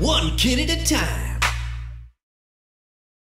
one kid at a time.